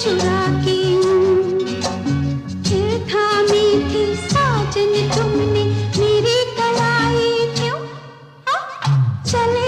चुरा के फिर थामे थे साजन तुमने मेरी कलाई क्यों चले